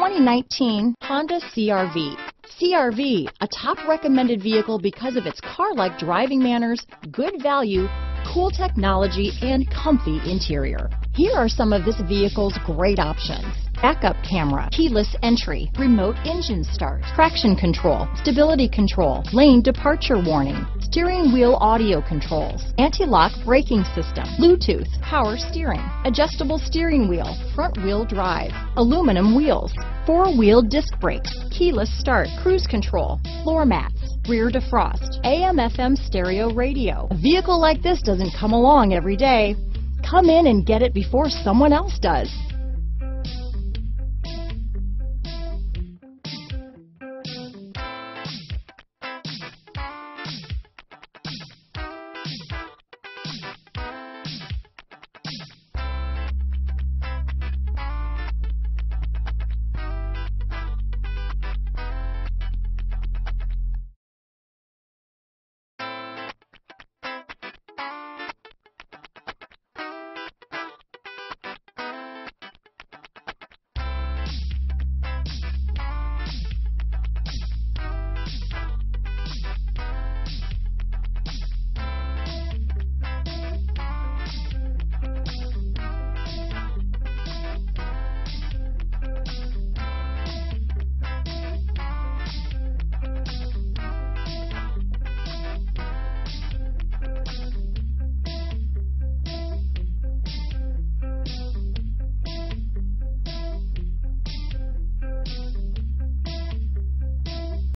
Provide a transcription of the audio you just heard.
2019 Honda CRV. CRV, a top recommended vehicle because of its car-like driving manners, good value, cool technology, and comfy interior. Here are some of this vehicle's great options. Backup camera, keyless entry, remote engine start, traction control, stability control, lane departure warning, steering wheel audio controls, anti-lock braking system, Bluetooth, power steering, adjustable steering wheel, front wheel drive, aluminum wheels, four-wheel disc brakes, keyless start, cruise control, floor mats, rear defrost, AM FM stereo radio. A vehicle like this doesn't come along every day. Come in and get it before someone else does.